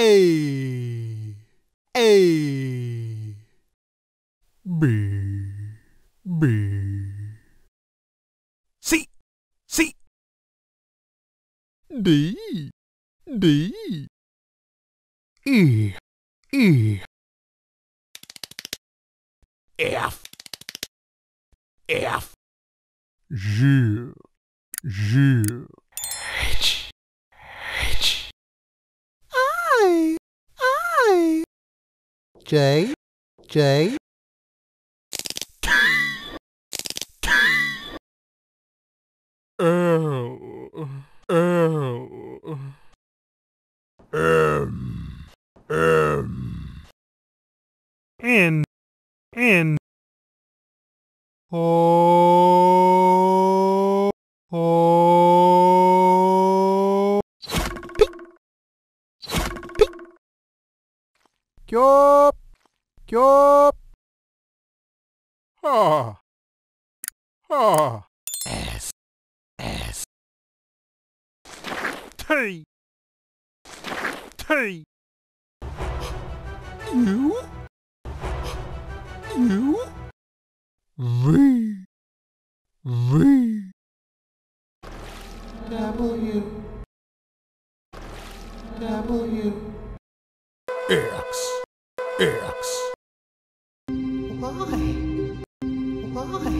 A. A. B. B. C. C. D. D. E. E. F. F. G. G J J. L L M. M. N. N. O O Chop Chop Ha! Ha! S. S. T. T. U. U. V. V. W. W. X X. Why? Why?